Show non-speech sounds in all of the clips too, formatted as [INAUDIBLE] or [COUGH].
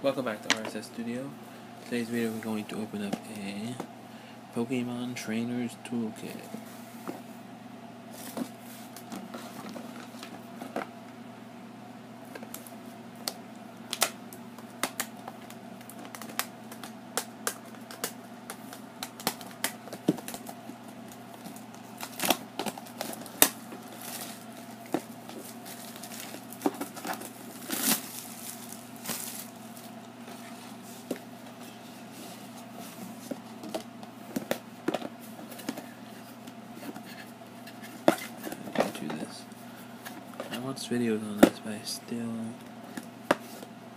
Welcome back to RSS Studio. Today's video we're going to open up a Pokemon Trainers Toolkit. do this. I watched videos on this, but I still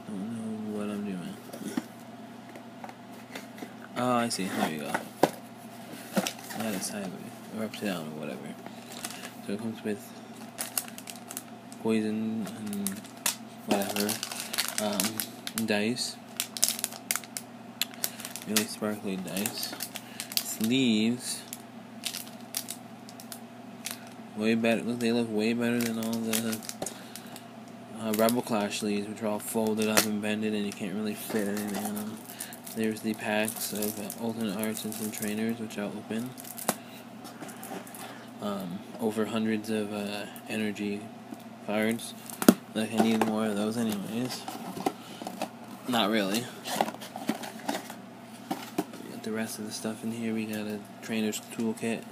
don't know what I'm doing. Oh, I see. There you go. Had it sideways, or upside down, or whatever. So it comes with poison and whatever. Um, dice. Really sparkly dice. Sleeves way better. They look way better than all the uh, Rebel Clash sleeves, which are all folded up and bended, and you can't really fit anything in them. There's the packs of uh, alternate arts and some trainers, which I'll open. Um, over hundreds of uh, energy cards. Like I need more of those, anyways. Not really. We got the rest of the stuff in here. We got a trainer's toolkit.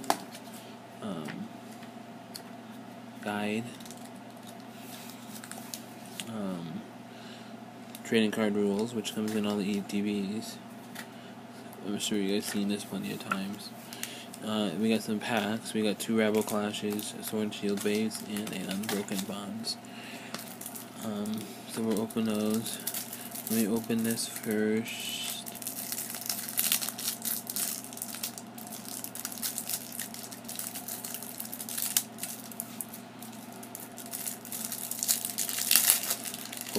Um, guide, um, trading card rules, which comes in all the ETBs. I'm sure you guys seen this plenty of times. Uh, we got some packs. We got two Rebel Clashes, Sword Shield base, and an Unbroken Bonds. Um, so we'll open those. Let me open this first.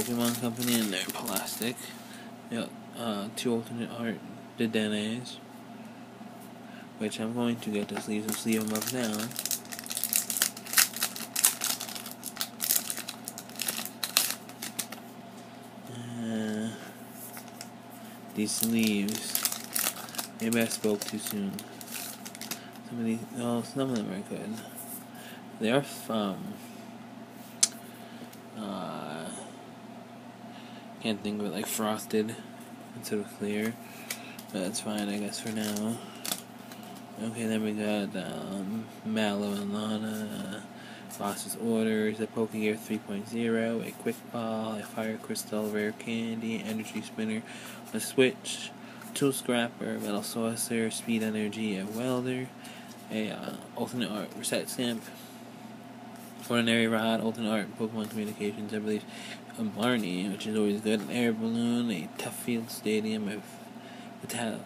Pokemon Company and their plastic. Yep, uh, two alternate art Dedennes, which I'm going to get the sleeves and sleeve them up now. Uh, these sleeves. Maybe I spoke too soon. Some of these, oh, some of them are good. They are um, can't think of it like frosted instead of clear. But that's fine, I guess, for now. Okay, then we got um, Mallow and Lana, Boss's Orders, a Pokegear 3.0, a Quick Ball, a Fire Crystal, Rare Candy, Energy Spinner, a Switch, Tool Scrapper, Metal Saucer, Speed Energy, a Welder, a uh, Alternate Art Reset Stamp, Ordinary Rod, Alternate Art, Pokemon Communications, I believe, a Marnie, which is always good, an Air Balloon, a Turffield Stadium, a Vital-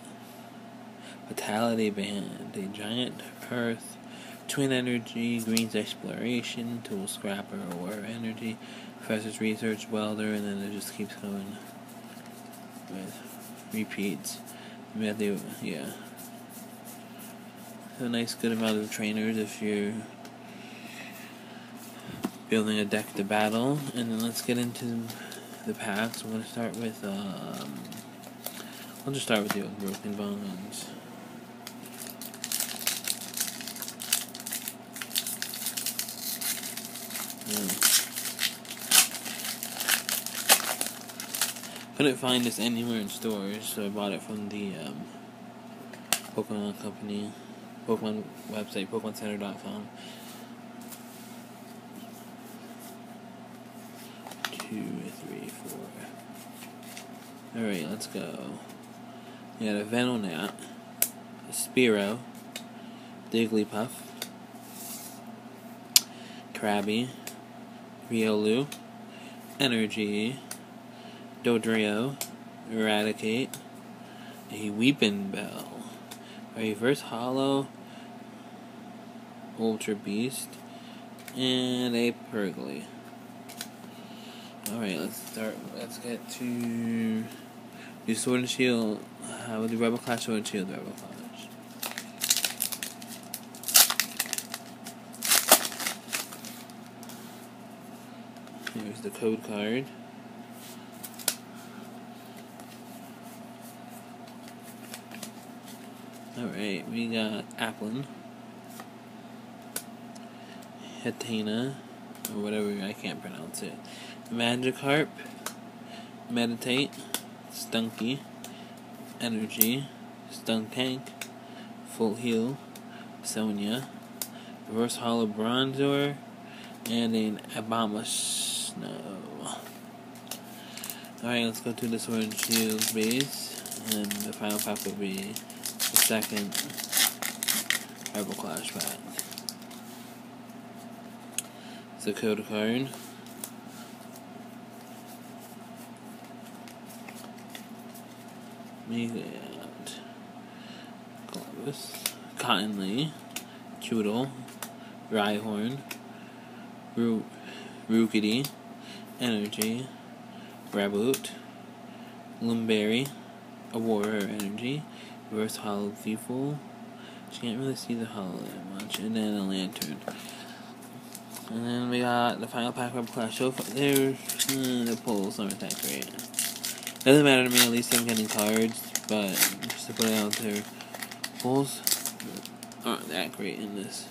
Vitality Band, a Giant Hearth, Twin Energy, Green's Exploration, Tool Scrapper, or Energy, Professor's Research, Welder, and then it just keeps going with repeats. We have yeah. A nice good amount of trainers if you're building a deck to battle. And then let's get into the packs. I'm going to start with, um, I'll just start with the Broken Bones. Yeah. Couldn't find this anywhere in stores, so I bought it from the um, Pokemon Company, Pokemon website, PokemonCenter.com. Two, three, four. Alright, let's go. We got a Venonat, a Spearow, Jigglypuff, Krabby, Riolu, Energy, Dodrio, Eradicate, a Weepinbell, a Reverse Holo, Ultra Beast, and a Purugly. Alright, let's start. Let's get to. the Sword and Shield. I will do Rebel Clash, Sword and Shield, Rebel Clash. Here's the code card. Alright, we got Applin, Hatenna, or whatever, I can't pronounce it. Magikarp, Meditite, Stunky, Energy, Stunk Tank, Full Heal, Sonia, Reverse Holo Bronzor, and an Abomasnow. Alright, let's go to the Sword and Shield base, and the final pack will be the second Rebel Clash pack. It's code card. Got Columbus, Cottonee, Chewtle, Rhyhorn, Ru Rookity, Energy, Raboot, Lumberry, a Warrior Energy, Reverse Holo Thievul. She can't really see the hollow that much, and then a Lanturn. And then we got the final pack of Clash. So there's mm, the pulls aren't that great. Doesn't matter to me. At least I'm getting cards, but just to put it out there, pulls aren't that great in this.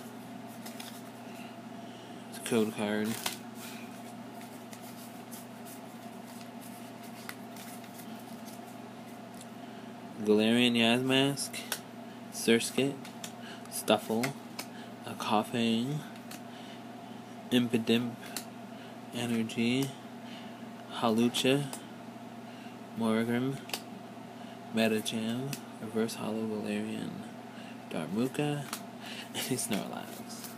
It's a code card. Galarian Yamask, Surskit, Stufful, a Koffing, Impidimp, Energy, Hawlucha, Morgrem, Medicham, Reverse Holo Valerian, Darmuka, [LAUGHS] and Snorlax.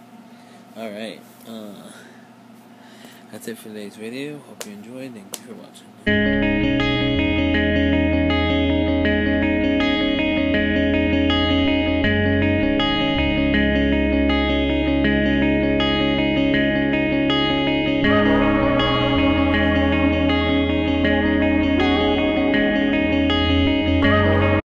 Alright, uh, that's it for today's video. Hope you enjoyed. Thank you for watching.